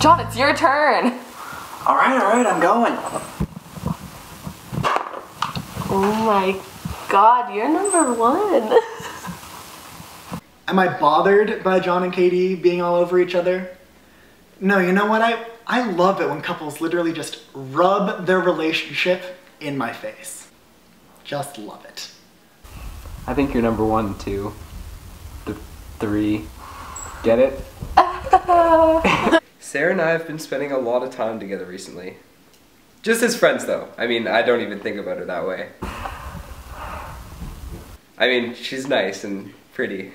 John, it's your turn. All right, all right, I'm going. Oh my god, you're number one. Am I bothered by John and Katie being all over each other? No, you know what? I, I love it when couples literally just rub their relationship in my face. Just love it. I think you're number one, two, th- three. Get it? Sarah and I have been spending a lot of time together recently. Just as friends, though. I mean, I don't even think about her that way. I mean, she's nice and pretty.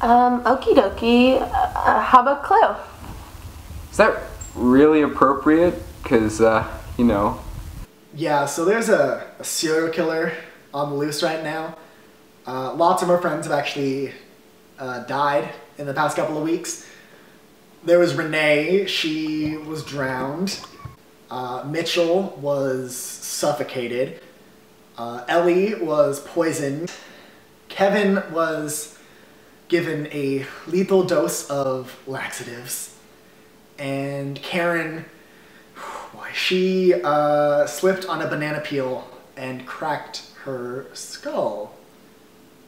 Um, okie dokie. Uh, how about Clue? Is that really appropriate? Because, uh, you know, Yeah, so there's a, a serial killer on the loose right now. Uh, lots of our friends have actually uh, died in the past couple of weeks. There was Renee, she was drowned. Uh, Mitchell was suffocated. Uh, Ellie was poisoned. Kevin was given a lethal dose of laxatives. And Karen, she uh, slipped on a banana peel and cracked her skull.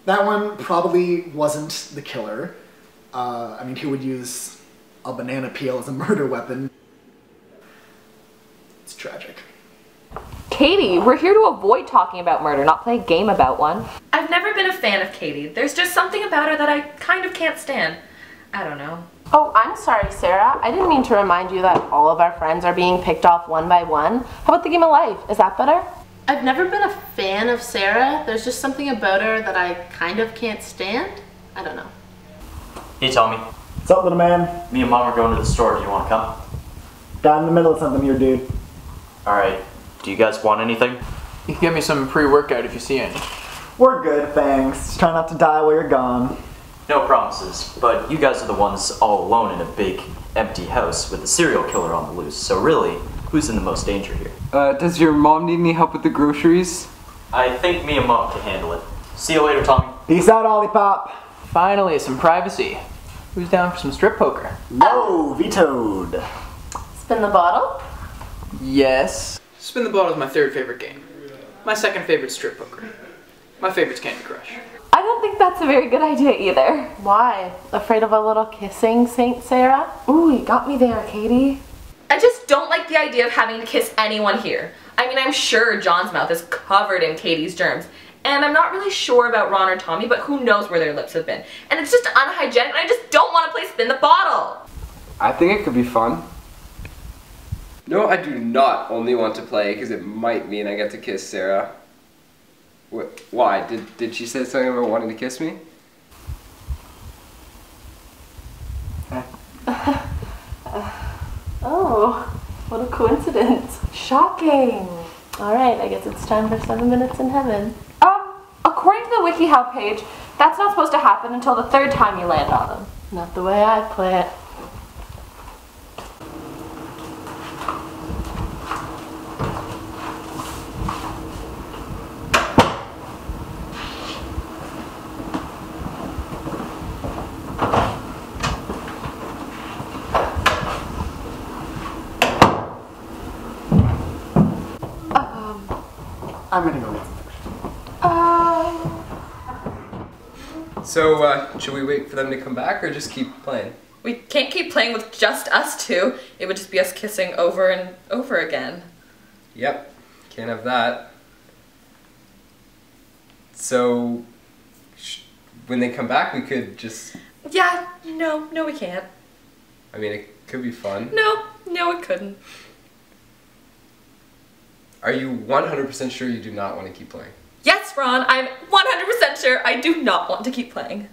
That one probably wasn't the killer. Uh, I mean, who would use a banana peel as a murder weapon? It's tragic. Katie, we're here to avoid talking about murder, not play a game about one. I've never been a fan of Katie. There's just something about her that I kind of can't stand. I don't know. Oh, I'm sorry, Sarah. I didn't mean to remind you that all of our friends are being picked off one by one. How about the game of life? Is that better? I've never been a fan of Sarah. There's just something about her that I kind of can't stand. I don't know. Hey, Tommy. What's up, little man? Me and Mom are going to the store. Do you want to come? Got in the middle of something here, dude. All right. Do you guys want anything? You can get me some pre-workout if you see any. We're good, thanks. Try not to die while you're gone. No promises, but you guys are the ones all alone in a big, empty house with a serial killer on the loose. So really, who's in the most danger here? uh, does your mom need any help with the groceries? I think me and Mom can handle it. See you later, Tommy. Peace out, Ollie Pop. Finally, some privacy. Who's down for some strip poker? No, vetoed. Spin the bottle? Yes. Spin the bottle is my third favorite game. My second favorite strip poker. My favorite's Candy Crush. I don't think that's a very good idea either. Why? Afraid of a little kissing, Saint Sarah? Ooh, you got me there, Katie. I just don't like the idea of having to kiss anyone here. I mean, I'm sure John's mouth is covered in Katie's germs. And I'm not really sure about Ron or Tommy, but who knows where their lips have been. And it's just unhygienic, and I just don't want to play spin the bottle. I think it could be fun. No, I do not only want to play because it might mean I get to kiss Sarah. Wh- why? Did, did she say something about wanting to kiss me? Oh, what a coincidence. Shocking. All right, I guess it's time for seven minutes in heaven. According to the WikiHow page, that's not supposed to happen until the third time you land on them. Not the way I play it. So, uh, should we wait for them to come back or just keep playing? We can't keep playing with just us two. It would just be us kissing over and over again. Yep, can't have that. So, sh- when they come back, we could just. Yeah, no, no we can't. I mean, it could be fun. No, no it couldn't. Are you 100% sure you do not want to keep playing? Yes, Ron, I'm 100% sure I do not want to keep playing.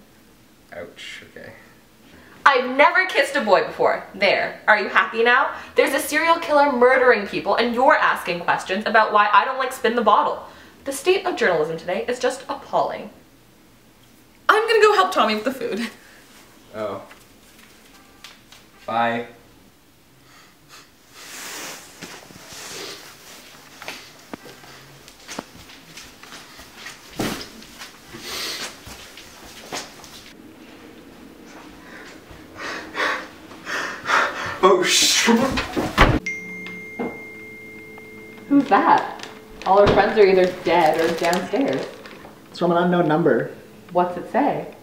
Ouch, okay. I've never kissed a boy before. There. Are you happy now? There's a serial killer murdering people and you're asking questions about why I don't like spin the bottle. The state of journalism today is just appalling. I'm gonna go help Tommy with the food. Oh. Bye. Oh. Who's that? All our friends are either dead or downstairs. It's from an unknown number. What's it say?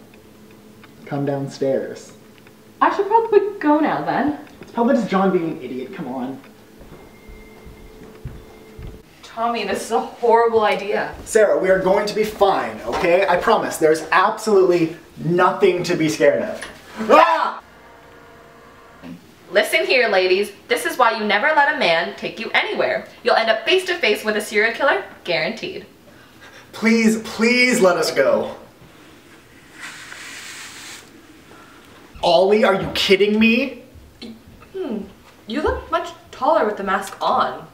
Come downstairs. I should probably go now then. It's probably just John being an idiot. Come on. Tommy, this is a horrible idea. Sarah, we are going to be fine, okay? I promise. There's absolutely nothing to be scared of. Ah! Listen here, ladies. This is why you never let a man take you anywhere. You'll end up face to face with a serial killer, guaranteed. Please, please let us go. Ollie, are you kidding me? Hmm. You look much taller with the mask on.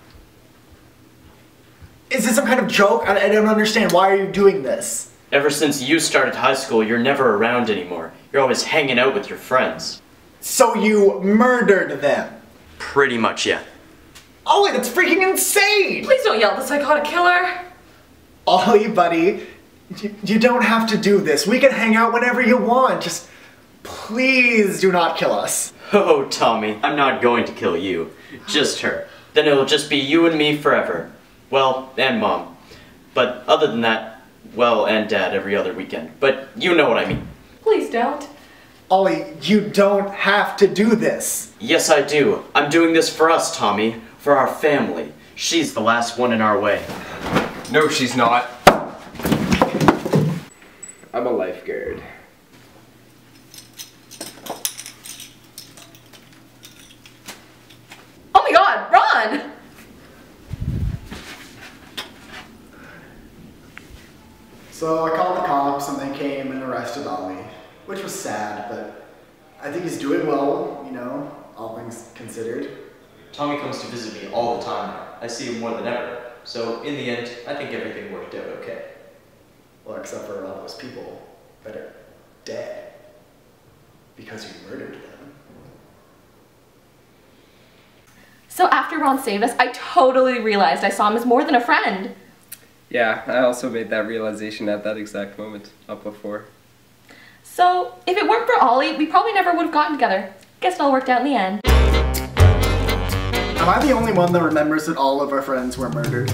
Is this some kind of joke? I, I don't understand. Why are you doing this? Ever since you started high school, you're never around anymore. You're always hanging out with your friends. So you murdered them. Pretty much, yeah. Oh, Ollie, that's freaking insane! Please don't yell at the psychotic killer. Ollie, buddy, you, you don't have to do this. We can hang out whenever you want. Just please do not kill us. Oh, Tommy, I'm not going to kill you. Just her. Then it'll just be you and me forever. Well, and Mom. But other than that, well, and Dad every other weekend. But you know what I mean. Please don't. Ollie, you don't have to do this. Yes, I do. I'm doing this for us, Tommy. For our family. She's the last one in our way. No, she's not. I'm a lifeguard. Oh my god, run! So I called the cops and they came and arrested Ollie, which was sad, but I think he's doing well, you know, all things considered. Tommy comes to visit me all the time. I see him more than ever. So in the end, I think everything worked out okay. Well, except for all those people that are dead because you murdered them. So after Ron saved us, I totally realized I saw him as more than a friend. Yeah, I also made that realization at that exact moment, up before. So if it weren't for Ollie, we probably never would have gotten together. Guess it all worked out in the end. Am I the only one that remembers that all of our friends were murdered?